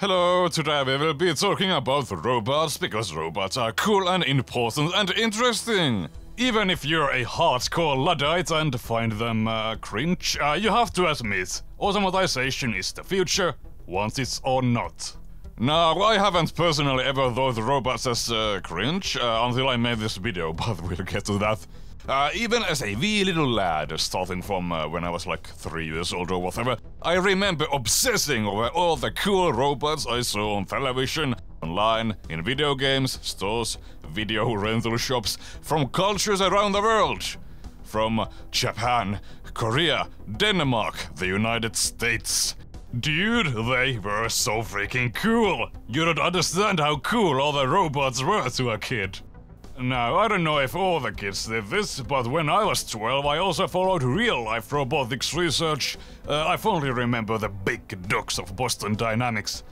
Hello, today we will be talking about robots because robots are cool and important and interesting. Even if you're a hardcore Luddite and find them uh, cringe, uh, you have to admit, automatization is the future, once it's or not. Now, I haven't personally ever thought robots as uh, cringe uh, until I made this video, but we'll get to that. Uh, even as a wee little lad, starting from uh, when I was like three years old or whatever, I remember obsessing over all the cool robots I saw on television, online, in video games, stores, video rental shops, from cultures around the world. From Japan, Korea, Denmark, the United States. Dude, they were so freaking cool! You don't understand how cool all the robots were to a kid. Now, I don't know if all the kids did this, but when I was 12, I also followed real-life robotics research. Uh, I fondly remember the big dogs of Boston Dynamics.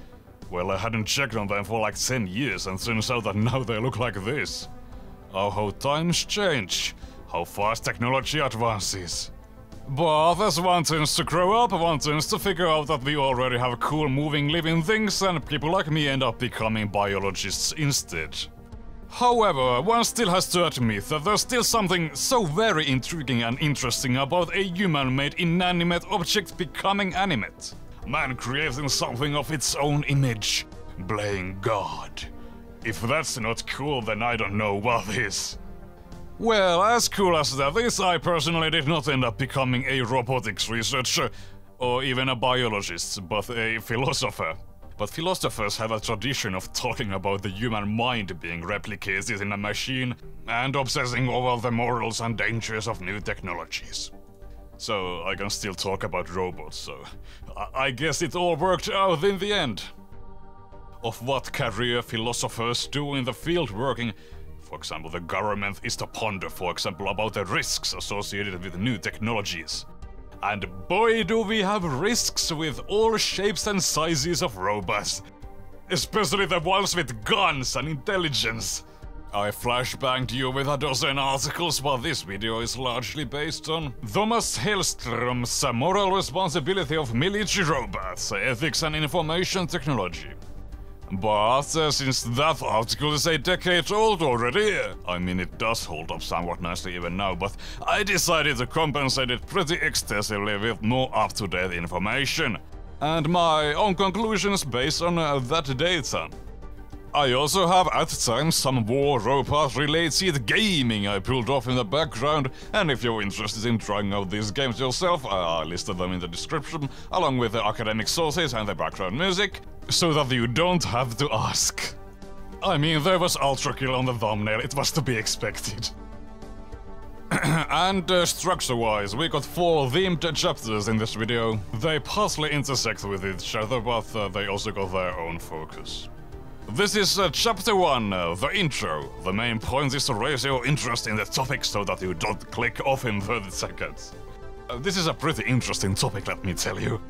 Well, I hadn't checked on them for like 10 years, and turns out that now they look like this. Oh, how times change. How fast technology advances. But as one tends to grow up, one tends to figure out that we already have cool moving living things, and people like me end up becoming biologists instead. However, one still has to admit that there's still something so very intriguing and interesting about a human-made inanimate object becoming animate. Man creating something of its own image, playing God. If that's not cool, then I don't know what is. Well, as cool as that is, I personally did not end up becoming a robotics researcher, or even a biologist, but a philosopher. But philosophers have a tradition of talking about the human mind being replicated in a machine and obsessing over the morals and dangers of new technologies. So I can still talk about robots, so I, I guess it all worked out in the end. Of what career philosophers do in the field working, for example, the government is to ponder, for example, about the risks associated with new technologies. And boy do we have risks with all shapes and sizes of robots. Especially the ones with guns and intelligence. I flashbanged you with a dozen articles, but this video is largely based on Thomas Hellström's Moral Responsibility of Military Robots, Ethics and Information Technology. But uh, since that article is a decade old already, I mean it does hold up somewhat nicely even now, but I decided to compensate it pretty extensively with more up-to-date information. And my own conclusions based on uh, that data. I also have at times some war robot related gaming I pulled off in the background, and if you're interested in trying out these games yourself, I listed them in the description, along with the academic sources and the background music, so that you don't have to ask. I mean, there was ULTRAKILL on the thumbnail, it was to be expected. and uh, structure-wise, we got four themed chapters in this video. They partially intersect with each other, but uh, they also got their own focus. This is uh, chapter 1, uh, the intro. The main point is to raise your interest in the topic so that you don't click off in 30 seconds. Uh, this is a pretty interesting topic, let me tell you.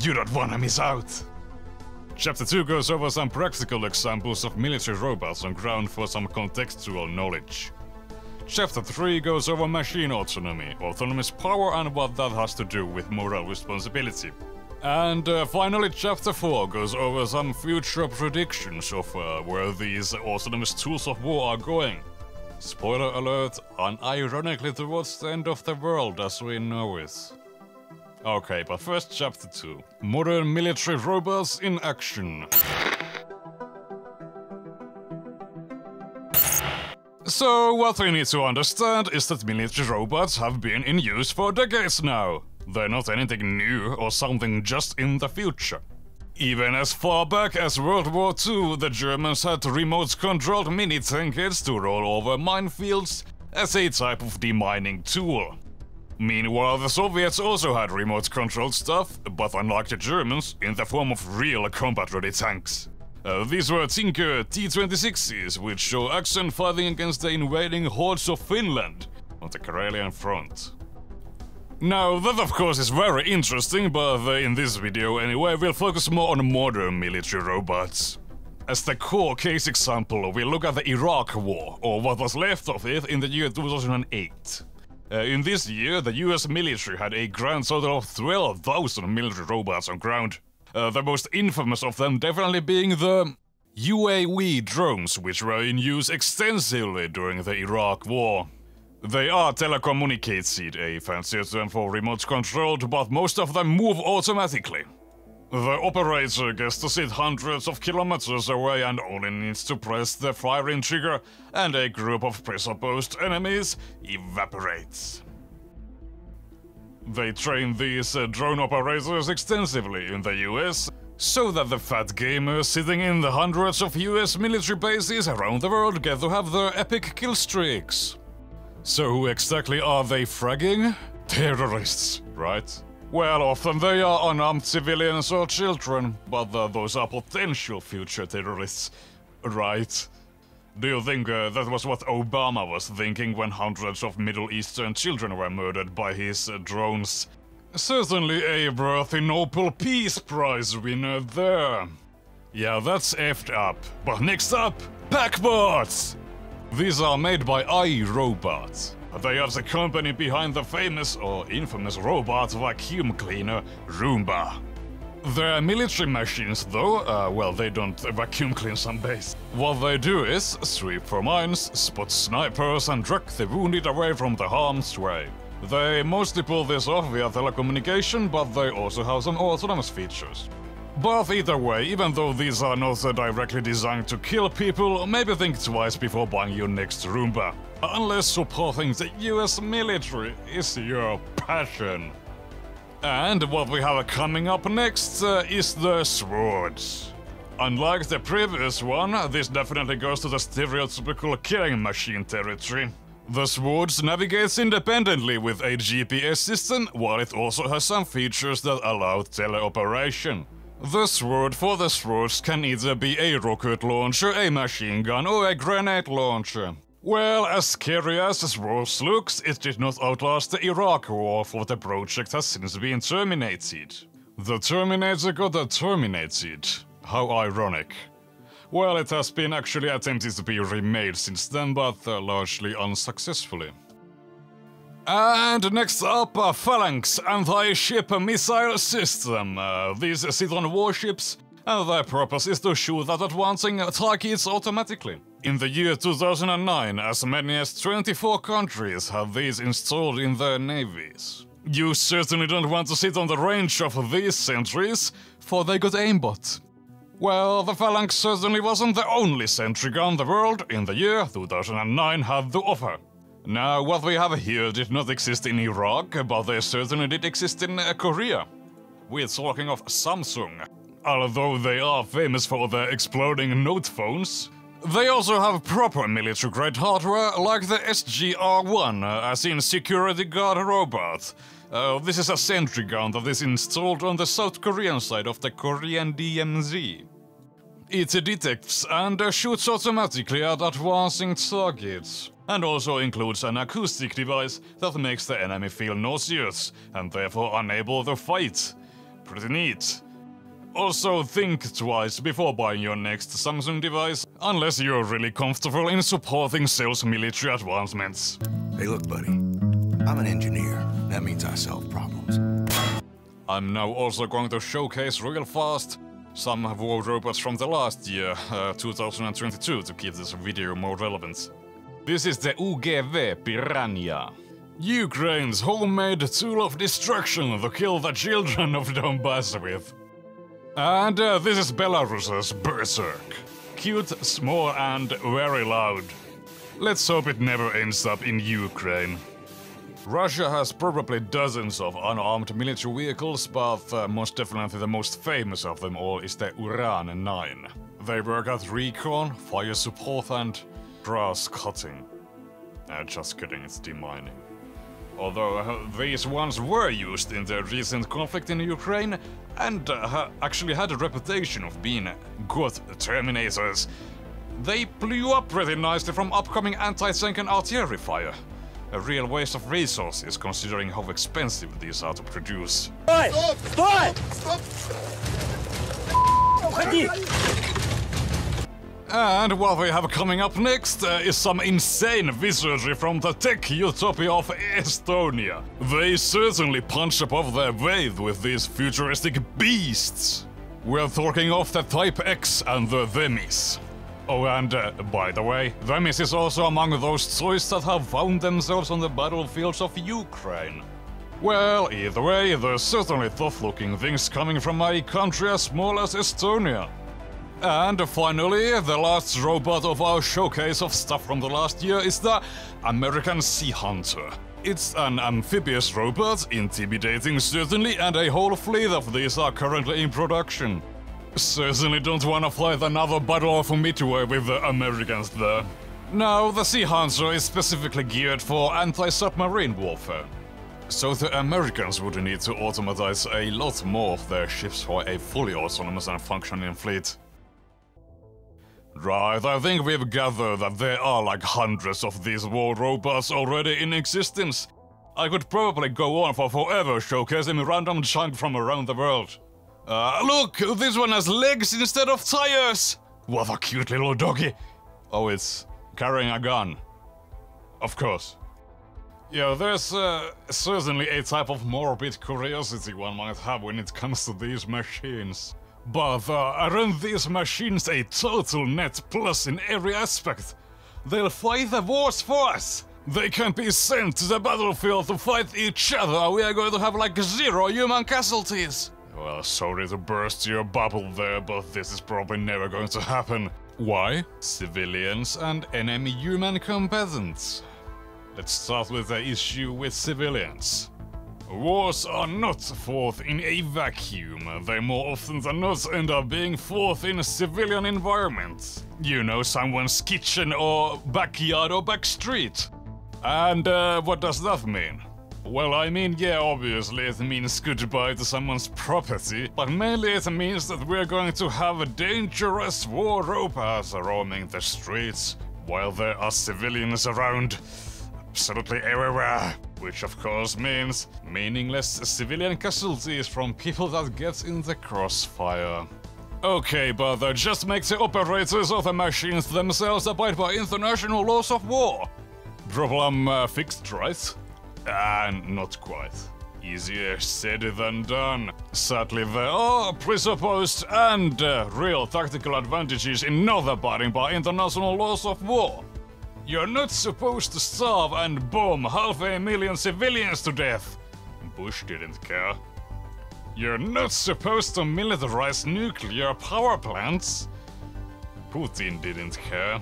You don't wanna miss out. Chapter 2 goes over some practical examples of military robots on ground for some contextual knowledge. Chapter 3 goes over machine autonomy, autonomous power and what that has to do with moral responsibility. And uh, finally, chapter 4 goes over some future predictions of uh, where these autonomous tools of war are going. Spoiler alert, unironically towards the end of the world as we know it. Okay, but first chapter 2. Modern military robots in action. So, what we need to understand is that military robots have been in use for decades now. They're not anything new or something just in the future. Even as far back as World War II, the Germans had remote-controlled mini-tankers to roll over minefields as a type of demining tool. Meanwhile, the Soviets also had remote-controlled stuff, but unlike the Germans, in the form of real combat-ready tanks. Uh, these were Tinker T-26s, which show action fighting against the invading hordes of Finland on the Karelian front. Now, that of course is very interesting, but uh, in this video anyway, we'll focus more on modern military robots. As the core case example, we'll look at the Iraq War, or what was left of it in the year 2008. Uh, in this year, the US military had a grand total of 12,000 military robots on ground. Uh, the most infamous of them definitely being the UAV drones, which were in use extensively during the Iraq War. They are telecommunicated, a fancy term for remote controlled, but most of them move automatically. The operator gets to sit hundreds of kilometers away and only needs to press the firing trigger, and a group of presupposed enemies evaporates. They train these uh, drone operators extensively in the US, so that the fat gamers sitting in the hundreds of US military bases around the world get to have their epic kill streaks. So who exactly are they fragging? Terrorists, right? Well, often they are unarmed civilians or children, but uh, those are potential future terrorists, right? Do you think uh, that was what Obama was thinking when hundreds of Middle Eastern children were murdered by his uh, drones? Certainly a worthy Nobel Peace Prize winner there. Yeah, that's effed up. But next up, Packbots! These are made by iRobot. They are the company behind the famous or infamous robot vacuum cleaner Roomba. They're military machines, though. Uh, well, they don't vacuum clean some base. What they do is sweep for mines, spot snipers, and drag the wounded away from the harm's way. They mostly pull this off via telecommunication, but they also have some autonomous features. But either way, even though these are not directly designed to kill people, maybe think twice before buying your next Roomba. Unless supporting the US military is your passion. And what we have coming up next uh, is the swords. Unlike the previous one, this definitely goes to the stereotypical killing machine territory. The Swords navigates independently with a GPS system, while it also has some features that allow teleoperation. The sword for this swords can either be a rocket launcher, a machine gun, or a grenade launcher. Well, as scary as this Swords looks, it did not outlast the Iraq War, for the project has since been terminated. The Terminator got terminated. How ironic. Well, it has been actually attempted to be remade since then, but uh, largely unsuccessfully. And next up, uh, Phalanx anti-ship missile system. Uh, these sit on warships, and their purpose is to shoot at advancing targets automatically. In the year 2009, as many as 24 countries have these installed in their navies. You certainly don't want to sit on the range of these sentries, for they got aimbot. Well, the Phalanx certainly wasn't the only sentry gun the world in the year 2009 had to offer. Now, what we have here did not exist in Iraq, but they certainly did exist in uh, Korea. We're talking of Samsung. Although they are famous for their exploding note phones, they also have proper military-grade hardware like the SGR-1, uh, as in Security Guard Robot. Uh, this is a sentry gun that is installed on the South Korean side of the Korean DMZ. It detects and uh, shoots automatically at advancing targets and also includes an acoustic device that makes the enemy feel nauseous and therefore unable to fight. Pretty neat. Also think twice before buying your next Samsung device, unless you're really comfortable in supporting Seoul's military advancements. Hey look buddy, I'm an engineer. That means I solve problems. I'm now also going to showcase real fast some war robots from the last year, uh, 2022, to keep this video more relevant. This is the UGV Piranha. Ukraine's homemade tool of destruction to kill the children of Donbass with. And uh, this is Belarus's Berserk. Cute, small and very loud. Let's hope it never ends up in Ukraine. Russia has probably dozens of unarmed military vehicles, but uh, most definitely the most famous of them all is the Uran 9. They work at recon, fire support and grass cutting. Uh, just kidding, it's demining. Although uh, these ones were used in the recent conflict in Ukraine and uh, actually had a reputation of being good terminators. They blew up pretty nicely from upcoming anti-tank and artillery fire. A real waste of resources considering how expensive these are to produce. Stop! Stop! Stop! Stop! And what we have coming up next uh, is some insane wizardry from the tech utopia of Estonia. They certainly punch above their weight with these futuristic beasts. We're talking of the Type X and the Themis. Oh, and uh, by the way, Themis is also among those toys that have found themselves on the battlefields of Ukraine. Well, either way, there's certainly tough looking things coming from a country as small as Estonia. And finally, the last robot of our showcase of stuff from the last year is the American Sea Hunter. It's an amphibious robot, intimidating certainly, and a whole fleet of these are currently in production. Certainly don't wanna fight another battle of Midway with the Americans there. Now, the Sea Hunter is specifically geared for anti-submarine warfare. So the Americans would need to automatize a lot more of their ships for a fully autonomous and functioning fleet. Right, I think we've gathered that there are like hundreds of these war robots already in existence. I could probably go on for forever showcasing random junk from around the world. Uh, look, this one has legs instead of tires! What a cute little doggy! Oh, it's carrying a gun. Of course. Yeah, there's uh, certainly a type of morbid curiosity one might have when it comes to these machines. But uh, aren't these machines a total net plus in every aspect? They'll fight the wars for us! They can be sent to the battlefield to fight each other, we are going to have like zero human casualties! Well, sorry to burst your bubble there, but this is probably never going to happen. Why? Civilians and enemy human combatants. Let's start with the issue with civilians. Wars are not fought in a vacuum. They more often than not end up being fought in a civilian environments. You know, someone's kitchen or backyard or back street. And uh, what does that mean? Well, I mean, yeah, obviously it means goodbye to someone's property, but mainly it means that we're going to have dangerous war robots roaming the streets while there are civilians around absolutely everywhere. Which of course means meaningless civilian casualties from people that get in the crossfire. Okay, but that just makes the operators of the machines themselves abide by international laws of war. Problem uh, fixed, right? And not quite. Easier said than done. Sadly, there are presupposed and uh, real tactical advantages in not abiding by international laws of war. You're not supposed to starve and bomb half a million civilians to death. Bush didn't care. You're not supposed to militarize nuclear power plants. Putin didn't care.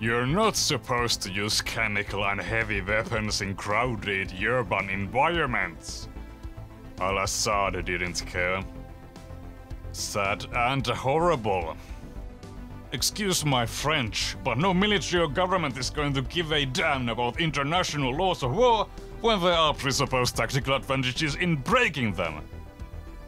You're not supposed to use chemical and heavy weapons in crowded urban environments. Al-Assad didn't care. Sad and horrible. Excuse my French, but no military or government is going to give a damn about international laws of war when there are presupposed tactical advantages in breaking them.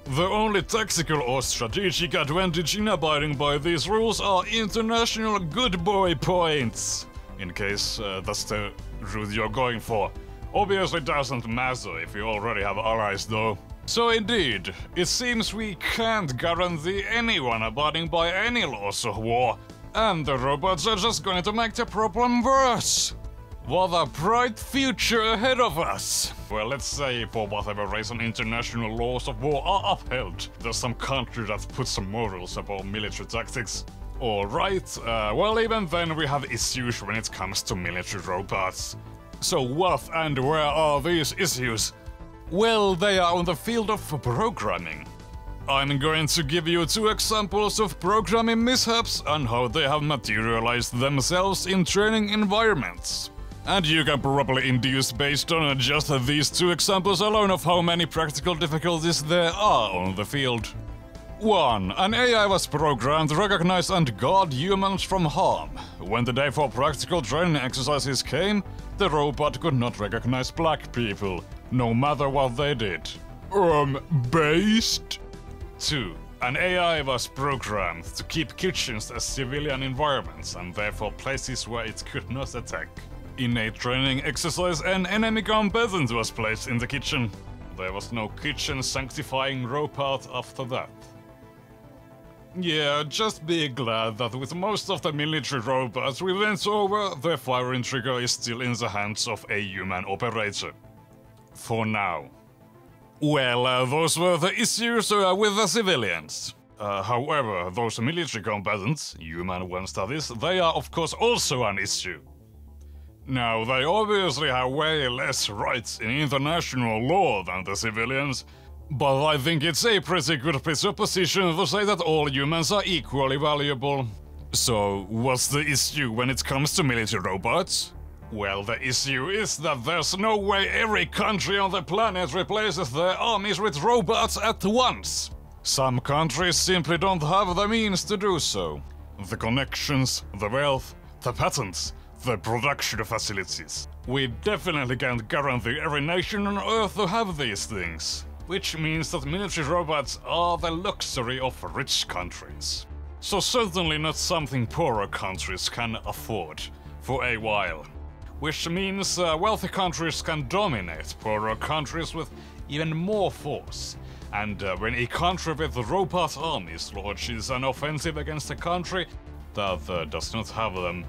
The only tactical or strategic advantage in abiding by these rules are international good boy points. In case uh, that's the route you're going for. Obviously doesn't matter if you already have allies though. So indeed, it seems we can't guarantee anyone abiding by any laws of war, and the robots are just going to make the problem worse. What a bright future ahead of us! Well, let's say for whatever reason international laws of war are upheld. There's some country that puts some morals above military tactics. Alright, uh, well even then we have issues when it comes to military robots. So what and where are these issues? Well, they are on the field of programming. I'm going to give you two examples of programming mishaps and how they have materialized themselves in training environments. And you can probably induce based on just these two examples alone of how many practical difficulties there are on the field. 1. An AI was programmed to recognize and guard humans from harm. When the day for practical training exercises came, the robot could not recognize black people, no matter what they did. Um, based? 2. An AI was programmed to keep kitchens as civilian environments and therefore places where it could not attack. In a training exercise, an enemy combatant was placed in the kitchen. There was no kitchen sanctifying robot after that. Yeah, just be glad that with most of the military robots we went over, the firing trigger is still in the hands of a human operator. For now. Well, uh, those were the issues uh, with the civilians. Uh, however, those military combatants, human ones that is, they are of course also an issue. Now, they obviously have way less rights in international law than the civilians, but I think it's a pretty good presupposition to say that all humans are equally valuable. So, what's the issue when it comes to military robots? Well, the issue is that there's no way every country on the planet replaces their armies with robots at once. Some countries simply don't have the means to do so. The connections, the wealth, the patents, the production facilities. We definitely can't guarantee every nation on Earth to have these things. Which means that military robots are the luxury of rich countries. So certainly not something poorer countries can afford for a while. Which means uh, wealthy countries can dominate poorer countries with even more force. And uh, when a country with robot armies launches an offensive against a country that uh, does not have them,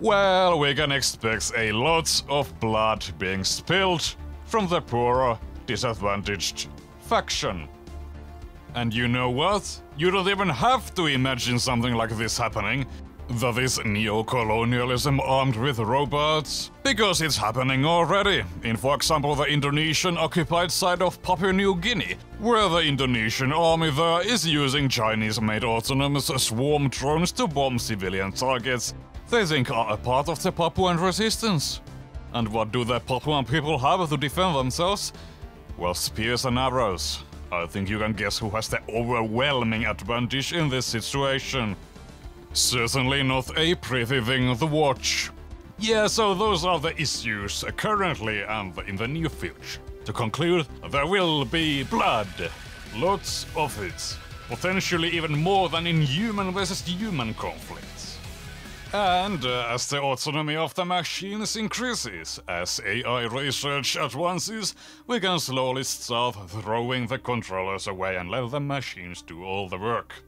well, we can expect a lot of blood being spilled from the poorer, disadvantaged faction. And you know what? You don't even have to imagine something like this happening. That is neo-colonialism armed with robots. Because it's happening already. In, for example, the Indonesian occupied side of Papua New Guinea, where the Indonesian army there is using Chinese-made autonomous swarm drones to bomb civilian targets they think are a part of the Papuan resistance. And what do the Papuan people have to defend themselves? Well, spears and arrows. I think you can guess who has the overwhelming advantage in this situation. Certainly not a pretty thing to watch. Yeah, so those are the issues currently and in the near future. To conclude, there will be blood. Lots of it. Potentially even more than in human versus human conflicts. And uh, as the autonomy of the machines increases, as AI research advances, we can slowly start throwing the controllers away and let the machines do all the work.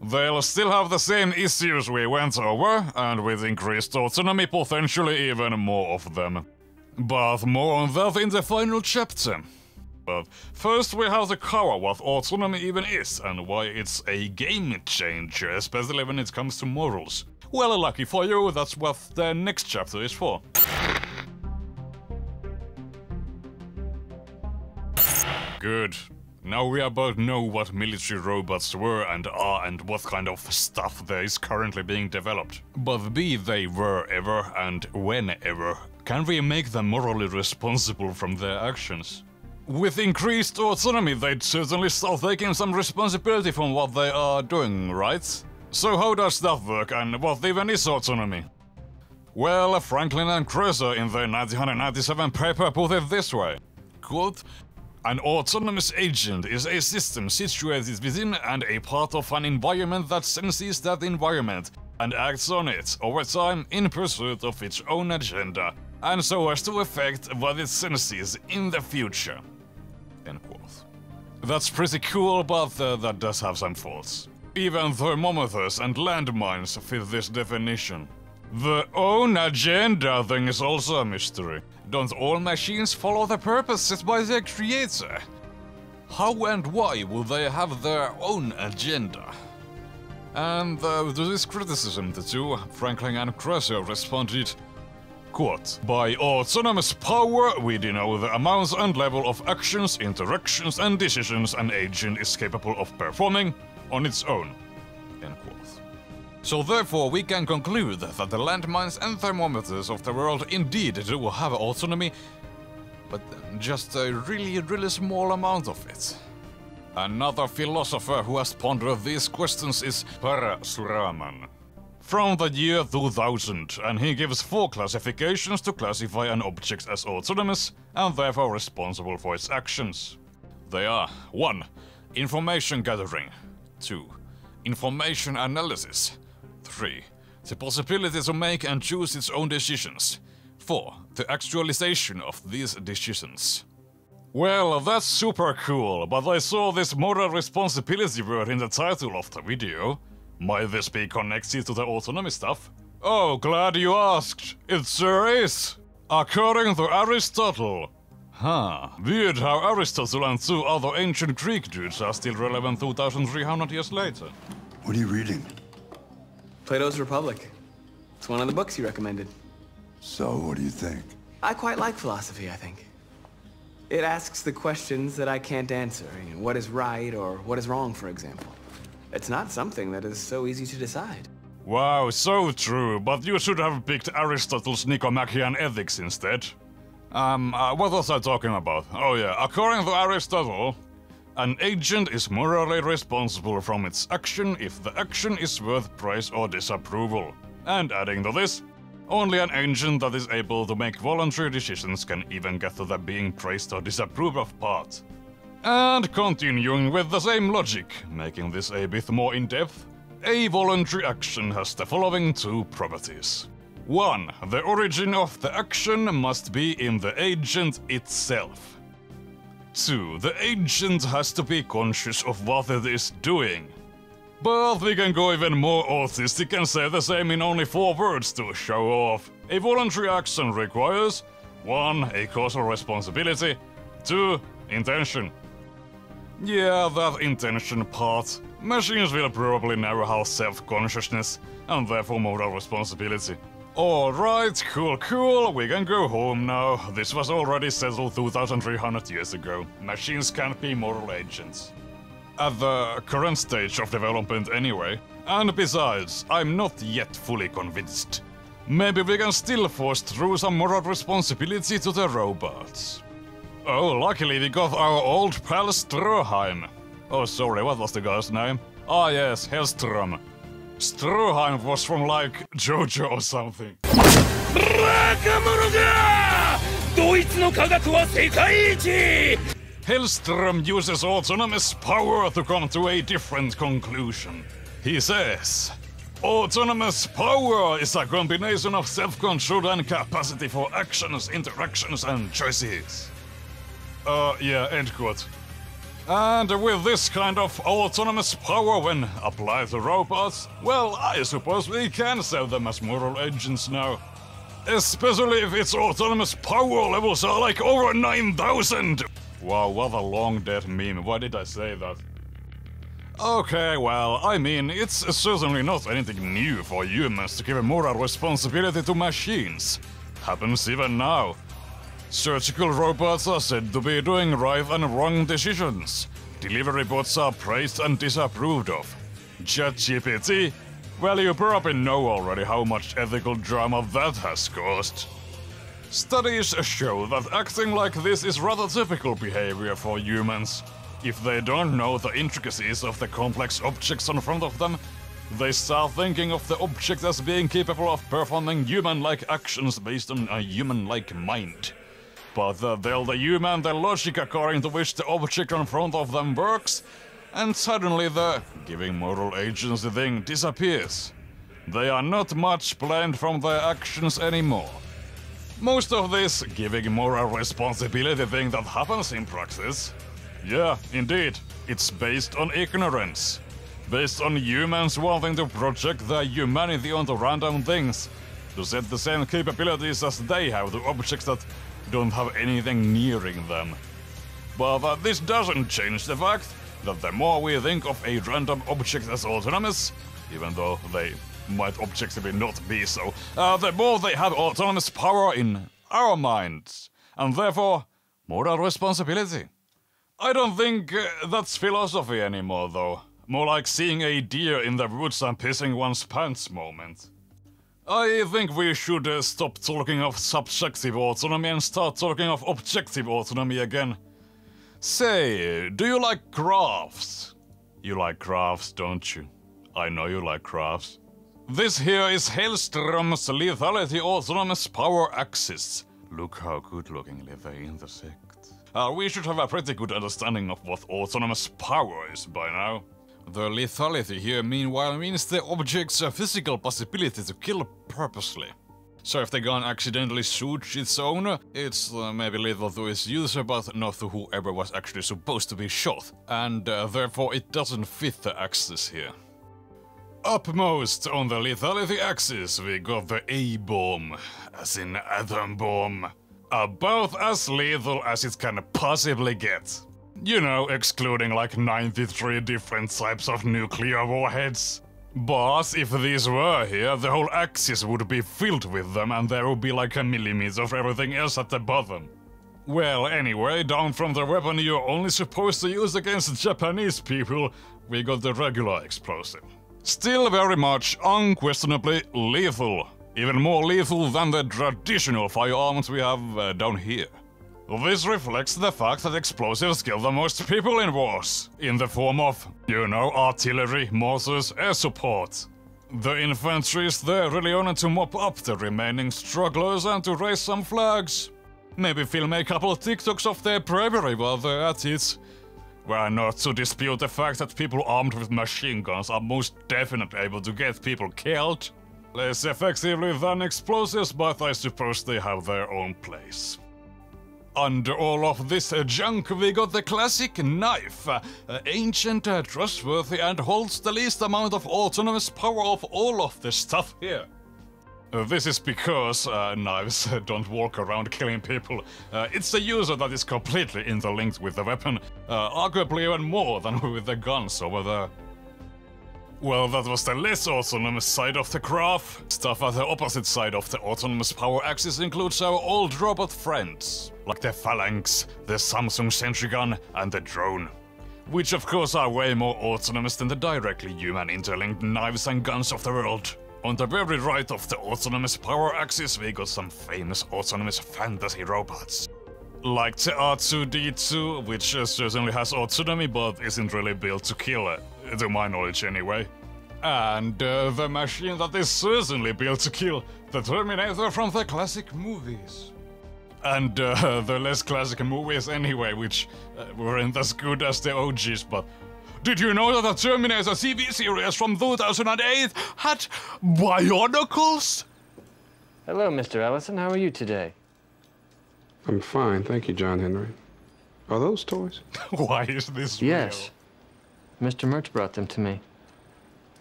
They'll still have the same issues we went over, and with increased autonomy, potentially even more of them. But more on that in the final chapter. But first we have to cover what autonomy even is and why it's a game changer, especially when it comes to morals. Well, lucky for you, that's what the next chapter is for. Good. Now we about know what military robots were and are and what kind of stuff there is currently being developed. But be they were ever and whenever, can we make them morally responsible from their actions? With increased autonomy, they'd certainly start taking some responsibility from what they are doing, right? So how does that work and what even is autonomy? Well, Franklin and Kreuzer in their 1997 paper put it this way. Quote, an autonomous agent is a system situated within and a part of an environment that senses that environment and acts on it over time in pursuit of its own agenda, and so as to affect what it senses in the future. End quote. That's pretty cool, but uh, that does have some faults. Even thermometers and landmines fit this definition. The own agenda thing is also a mystery. Don't all machines follow the purpose set by their creator? How and why will they have their own agenda? And uh, to this criticism, the two, Franklin and Kreuzer, responded, Quote, By autonomous power, we denote the amounts and level of actions, interactions, and decisions an agent is capable of performing on its own. End quote. So therefore, we can conclude that the landmines and thermometers of the world indeed do have autonomy, but just a really, really small amount of it. Another philosopher who has pondered these questions is Parasuraman. From the year 2000, and he gives four classifications to classify an object as autonomous and therefore responsible for its actions. They are 1. Information gathering, 2. Information analysis, 3. The possibility to make and choose its own decisions. 4. The actualization of these decisions. Well, that's super cool, but I saw this moral responsibility word in the title of the video. Might this be connected to the autonomy stuff? Oh, glad you asked. It sure is. According to Aristotle, Huh. Weird how Aristotle and two other ancient Greek dudes are still relevant 2,300 years later. What are you reading? Plato's Republic. It's one of the books you recommended. So, what do you think? I quite like philosophy, I think. It asks the questions that I can't answer. You know, what is right or what is wrong, for example. It's not something that is so easy to decide. Wow, so true, but you should have picked Aristotle's Nicomachean Ethics instead. Um, uh, what was I talking about? Oh yeah, according to Aristotle, an agent is morally responsible from its action if the action is worth praise or disapproval. And adding to this, only an agent that is able to make voluntary decisions can even get to the being praised or disapproved of part. And continuing with the same logic, making this a bit more in depth, a voluntary action has the following two properties. 1. The origin of the action must be in the agent itself. 2. The agent has to be conscious of what it is doing. But we can go even more autistic and say the same in only four words to show off. A voluntary action requires 1. A causal responsibility, 2. Intention. Yeah, that intention part. Machines will probably never have self-consciousness, and therefore moral responsibility. Alright, cool, cool, we can go home now. This was already settled 2300 years ago. Machines can't be moral agents. At the current stage of development anyway. And besides, I'm not yet fully convinced. Maybe we can still force through some moral responsibility to the robots. Oh, luckily we got our old pal Stroheim. Oh, sorry, what was the guy's name? Ah, yes, Hellstrom. Stroheim was from like JoJo or something. バカ者がドイツの科学は世界一 Hellstrom uses autonomous power to come to a different conclusion. He says, Autonomous power is a combination of self control and capacity for actions, interactions, and choices. Uh, yeah, end quote. And with this kind of autonomous power when applied to robots, well, I suppose we can sell them as moral agents now. Especially if its autonomous power levels are like over 9000! Wow, what a long dead meme. Why did I say that? Okay, well, I mean, it's certainly not anything new for humans to give a moral responsibility to machines. Happens even now. Surgical robots are said to be doing right and wrong decisions. Delivery bots are praised and disapproved of. ChatGPT? Well, you probably know already how much ethical drama that has caused. Studies show that acting like this is rather typical behavior for humans. If they don't know the intricacies of the complex objects in front of them, they start thinking of the object as being capable of performing human-like actions based on a human-like mind. But they'll the human the logic according to which the object in front of them works, and suddenly the giving moral agency thing disappears. They are not much blamed from their actions anymore. Most of this giving moral responsibility thing that happens in practice, yeah, indeed, it's based on ignorance. Based on humans wanting to project their humanity onto random things, to set the same capabilities as they have to objects that don't have anything nearing them. But uh, this doesn't change the fact that the more we think of a random object as autonomous, even though they might objectively not be so, uh, the more they have autonomous power in our minds, and therefore moral responsibility. I don't think uh, that's philosophy anymore, though. More like seeing a deer in the woods and pissing one's pants moment. I think we should uh, stop talking of subjective autonomy and start talking of objective autonomy again. Say, do you like crafts? You like crafts, don't you? I know you like crafts. This here is Hellstrom's lethality autonomous power axis. Look how good lookingly they intersect. Uh, we should have a pretty good understanding of what autonomous power is by now. The lethality here, meanwhile, means the object's physical possibility to kill purposely. So if the gun accidentally shoots its owner, it's uh, maybe lethal to its user, but not to whoever was actually supposed to be shot. And uh, therefore it doesn't fit the axis here. Upmost on the lethality axis, we got the A-bomb, as in atom bomb. About as lethal as it can possibly get. You know, excluding like 93 different types of nuclear warheads. But if these were here, the whole axis would be filled with them and there would be like a millimeter of everything else at the bottom. Well, anyway, down from the weapon you're only supposed to use against Japanese people, we got the regular explosive. Still very much unquestionably lethal. Even more lethal than the traditional firearms we have uh, down here. This reflects the fact that explosives kill the most people in wars, in the form of, you know, artillery, mortars, air support. The infantry is there really only to mop up the remaining strugglers and to raise some flags. Maybe film a couple of TikToks of their bravery while they're at it. Well, not to dispute the fact that people armed with machine guns are most definitely able to get people killed. Less effectively than explosives, but I suppose they have their own place. Under all of this junk, we got the classic knife. Uh, ancient, uh, trustworthy, and holds the least amount of autonomous power of all of the stuff here. Uh, this is because uh, knives don't walk around killing people. Uh, it's the user that is completely interlinked with the weapon, uh, arguably even more than with the guns over there. Well, that was the less autonomous side of the graph. Stuff at the opposite side of the autonomous power axis includes our old robot friends, like the Phalanx, the Samsung Sentry Gun, and the drone. Which of course are way more autonomous than the directly human interlinked knives and guns of the world. On the very right of the autonomous power axis we got some famous autonomous fantasy robots. Like the R2-D2, which uh, certainly has autonomy but isn't really built to kill, uh, to my knowledge anyway. And uh, the machine that is certainly built to kill, the Terminator from the classic movies. And uh, the less classic movies anyway, which uh, weren't as good as the OGs, but did you know that the Terminator TV series from 2008 had bionicles? Hello, Mr. Ellison. How are you today? I'm fine, thank you, John Henry. Are those toys? Why is this Yes. Mr. Mertz brought them to me.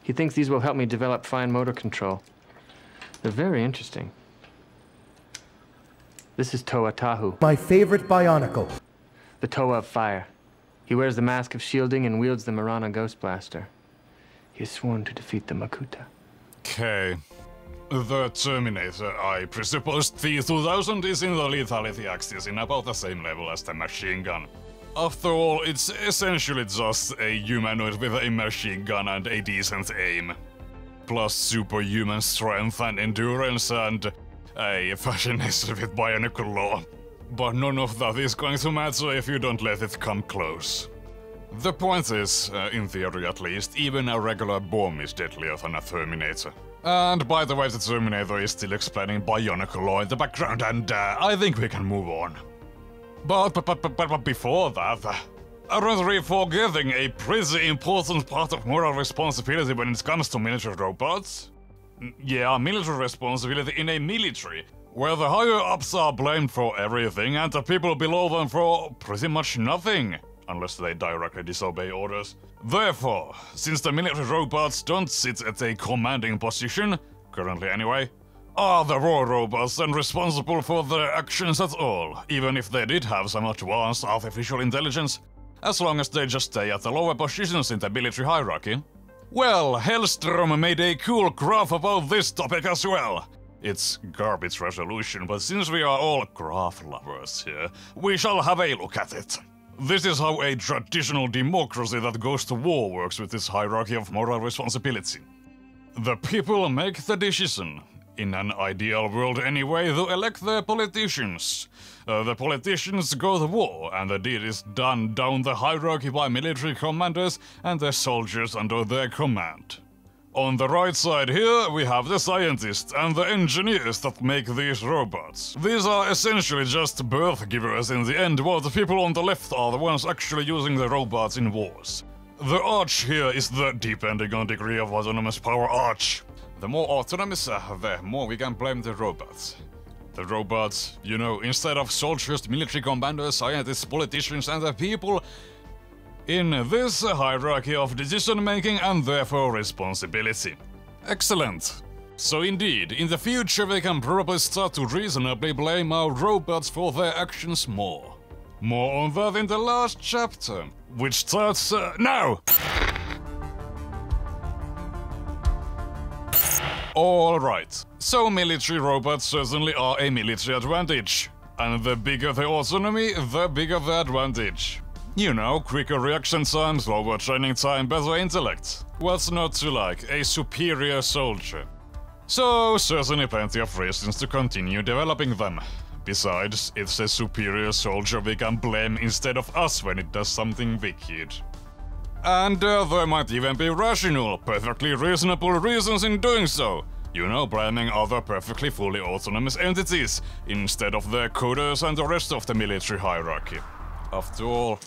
He thinks these will help me develop fine motor control. They're very interesting. This is Toa Tahu, My favorite Bionicle. the Toa of Fire. He wears the mask of shielding and wields the Marana Ghost Blaster. He has sworn to defeat the Makuta. Okay. The Terminator, I presuppose T-2000 is in the lethality axis in about the same level as the machine gun. After all, it's essentially just a humanoid with a machine gun and a decent aim. Plus superhuman strength and endurance and a fascination with bionicle law. But none of that is going to matter if you don't let it come close. The point is, uh, in theory at least, even a regular bomb is deadlier than a Terminator. And by the way, the Terminator is still explaining bionicle law in the background, and uh, I think we can move on. But, but, but, but, but before that, uh, aren't we forgetting a pretty important part of moral responsibility when it comes to miniature robots? Yeah, military responsibility in a military, where the higher ups are blamed for everything and the people below them for pretty much nothing, unless they directly disobey orders. Therefore, since the military robots don't sit at a commanding position, currently anyway, are the war robots then responsible for their actions at all, even if they did have some advanced artificial intelligence, as long as they just stay at the lower positions in the military hierarchy? Well, Hellstrom made a cool graph about this topic as well. It's garbage resolution, but since we are all graph lovers here, we shall have a look at it. This is how a traditional democracy that goes to war works with this hierarchy of moral responsibility. The people make the decision. In an ideal world, anyway, they elect their politicians. Uh, the politicians go to war, and the deed is done down the hierarchy by military commanders and the soldiers under their command. On the right side here, we have the scientists and the engineers that make these robots. These are essentially just birth givers in the end, while the people on the left are the ones actually using the robots in wars. The arch here is the depending on degree of autonomous power arch. The more autonomous, uh, the more we can blame the robots. The robots, you know, instead of soldiers, military commanders, scientists, politicians, and the people in this hierarchy of decision making and therefore responsibility. Excellent. So indeed, in the future we can probably start to reasonably blame our robots for their actions more. More on that in the last chapter, which starts uh, now! Alright, so military robots certainly are a military advantage. And the bigger the autonomy, the bigger the advantage. You know, quicker reaction times, lower training time, better intellect. What's not to like? A superior soldier. So, certainly plenty of reasons to continue developing them. Besides, it's a superior soldier we can blame instead of us when it does something wicked. And uh, there might even be rational, perfectly reasonable reasons in doing so. You know, blaming other perfectly fully autonomous entities instead of their coders and the rest of the military hierarchy. After all,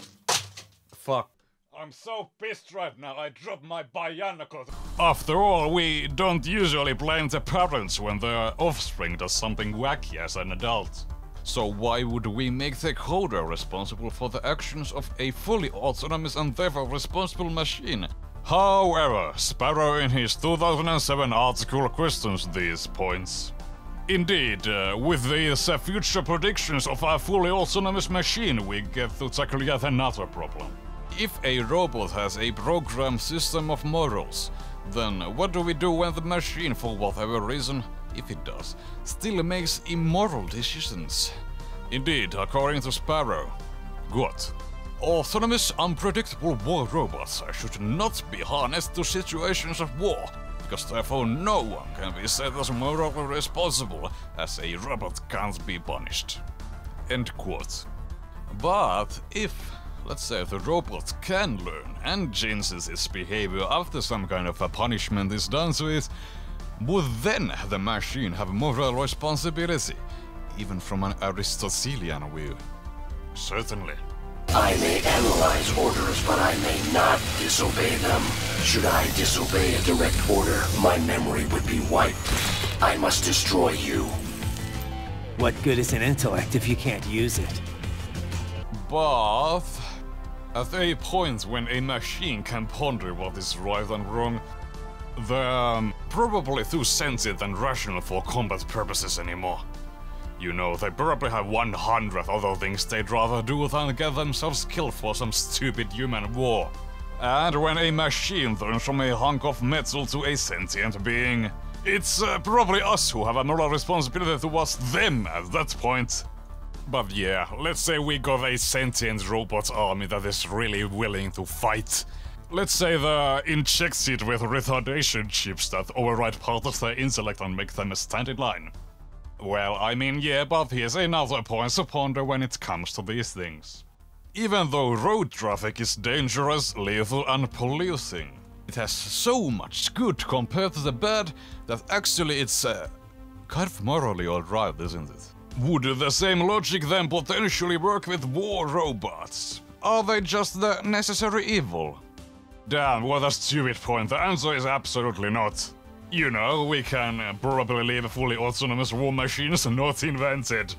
fuck. I'm so pissed right now, I dropped my Bionicle. After all, we don't usually blame the parents when their offspring does something wacky as an adult. So why would we make the coder responsible for the actions of a fully autonomous and therefore responsible machine? However, Sparrow in his 2007 article questions these points. Indeed, uh, with these uh, future predictions of a fully autonomous machine, we get to tackle yet another problem. If a robot has a programmed system of morals, then what do we do when the machine, for whatever reason, if it does, still makes immoral decisions? Indeed, according to Sparrow. Good. Autonomous, unpredictable war robots should not be harnessed to situations of war, because therefore no one can be said as morally responsible, as a robot can't be punished. End quote. But if, let's say, the robot can learn and changes its behavior after some kind of a punishment is done to it, would then the machine have moral responsibility, even from an Aristotelian view? Certainly. I may analyze orders, but I may not disobey them. Should I disobey a direct order, my memory would be wiped. I must destroy you. What good is an intellect if you can't use it? But at a point when a machine can ponder what is right and wrong, they're um, probably too sentient and rational for combat purposes anymore. You know, they probably have 100 other things they'd rather do than get themselves killed for some stupid human war. And when a machine turns from a hunk of metal to a sentient being, it's uh, probably us who have a moral responsibility towards them at that point. But yeah, let's say we got a sentient robot army that is really willing to fight. Let's say they're injected with retardation chips that override part of their intellect and make them stand in line. Well, I mean, yeah, but here's another point to ponder when it comes to these things. Even though road traffic is dangerous, lethal, and polluting, it has so much good compared to the bad that actually it's uh, kind of morally alright, isn't it? Would the same logic then potentially work with war robots? Are they just the necessary evil? Damn, what a stupid point. The answer is absolutely not. You know, we can uh, probably live fully autonomous war machines not invented.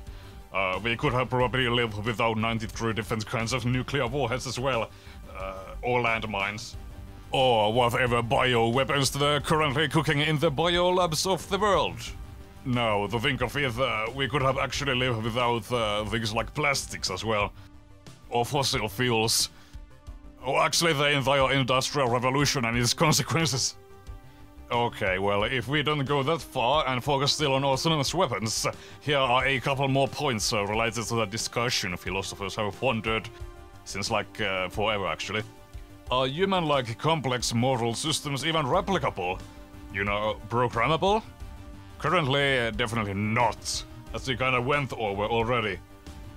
Uh, we could have probably lived without 93 different kinds of nuclear warheads as well, uh, or landmines. Or whatever bio-weapons they're currently cooking in the biolabs of the world. No, to think of it, uh, we could have actually lived without uh, things like plastics as well. Or fossil fuels. Or actually the entire industrial revolution and its consequences. Okay, well, if we don't go that far and focus still on autonomous weapons, here are a couple more points uh, related to that discussion philosophers have wondered since like uh, forever actually. Are human-like complex moral systems even replicable? You know, programmable? Currently, uh, definitely not, as we kinda went over already.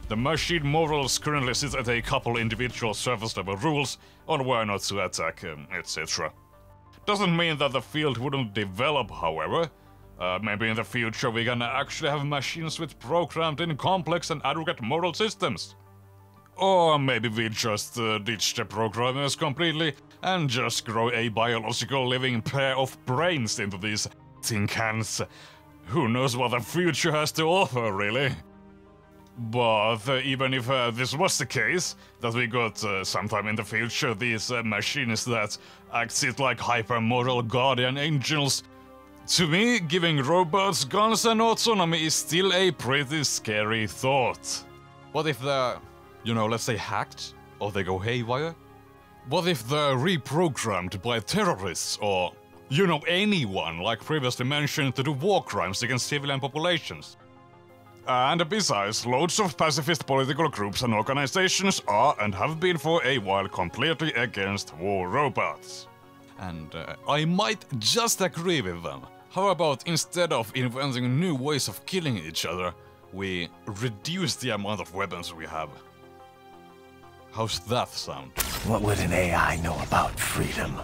The machine morals currently sit at a couple individual surface level rules on where not to attack, etc. Doesn't mean that the field wouldn't develop, however. Uh, maybe in the future we can actually have machines with programmed in complex and aggregate moral systems. Or maybe we just uh, ditch the programmers completely and just grow a biological living pair of brains into these tin cans. Who knows what the future has to offer, really? But uh, even if uh, this was the case, that we got uh, sometime in the future these uh, machines that acted like hyper-moral guardian angels, To me, giving robots guns and autonomy is still a pretty scary thought. What if they're, you know, let's say hacked? Or they go haywire? What if they're reprogrammed by terrorists or, you know, anyone, like previously mentioned, to do war crimes against civilian populations? And besides, loads of pacifist political groups and organizations are and have been for a while completely against war robots. And uh, I might just agree with them. How about instead of inventing new ways of killing each other, we reduce the amount of weapons we have? How's that sound? What would an AI know about freedom?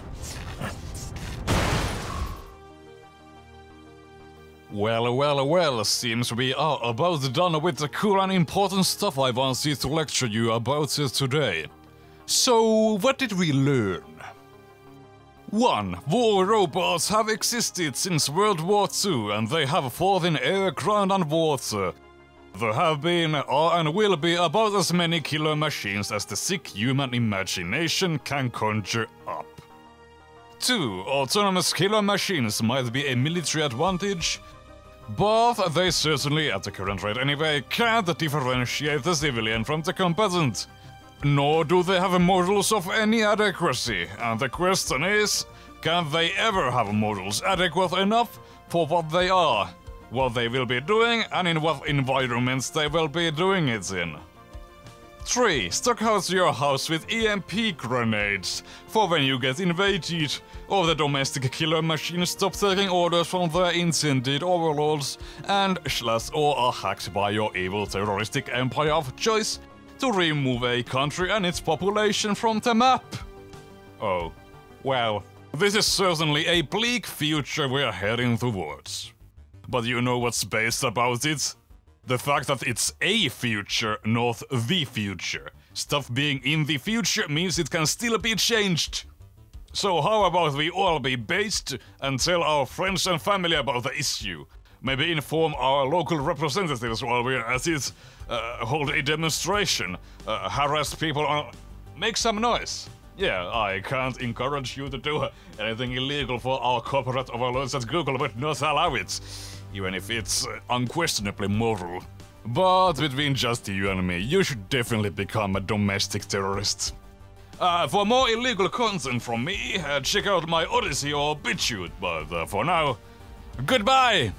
Well, well, well, seems we are about done with the cool and important stuff I wanted to lecture you about today. So, what did we learn? 1. War robots have existed since World War II and they have fought in air, ground and water. There have been, are and will be about as many killer machines as the sick human imagination can conjure up. 2. Autonomous killer machines might be a military advantage, but they certainly, at the current rate anyway, can't differentiate the civilian from the combatant. Nor do they have models of any adequacy, and the question is, can they ever have models adequate enough for what they are, what they will be doing, and in what environments they will be doing it in? 3. Stock out your house with EMP grenades for when you get invaded, or the domestic killer machines stop taking orders from their intended overlords and slash or are hacked by your evil terroristic empire of choice to remove a country and its population from the map. Oh, well, this is certainly a bleak future we're heading towards. But you know what's best about it? The fact that it's a future, not the future. Stuff being in the future means it can still be changed. So how about we all be based and tell our friends and family about the issue? Maybe inform our local representatives while we're at it, uh, hold a demonstration, uh, harass people, on... make some noise. Yeah, I can't encourage you to do anything illegal for our corporate overlords at Google but not allow it, even if it's uh, unquestionably moral. But between just you and me, you should definitely become a domestic terrorist. Uh, for more illegal content from me, uh, check out my Odysee or BitChute, but uh, for now, goodbye!